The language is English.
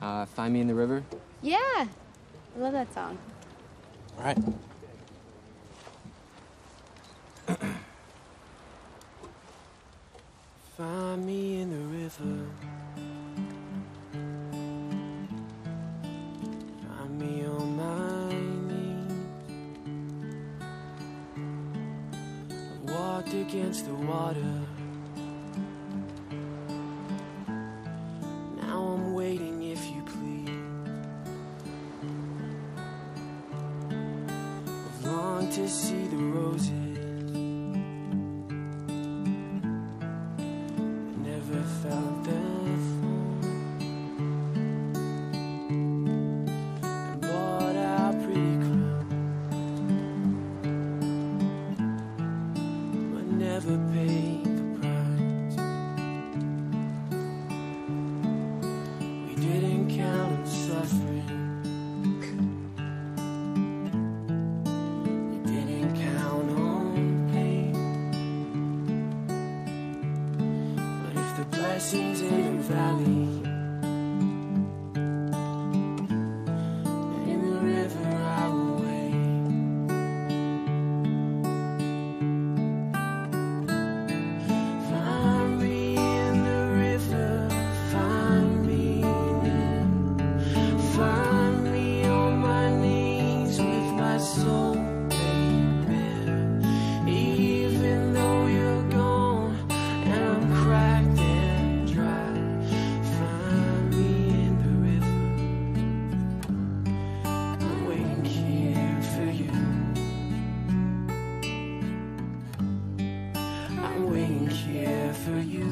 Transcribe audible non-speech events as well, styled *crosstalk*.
Uh, Find Me in the River? Yeah. I love that song. All right. *clears throat* Find me in the river. Find me on my knees. I've walked against the water. To see the roses. never felt the thorn and bought out pretty crown but never paid blessings in the valley. In the river I will wait. Find me in the river, find me. Find me on my knees with my soul. for you.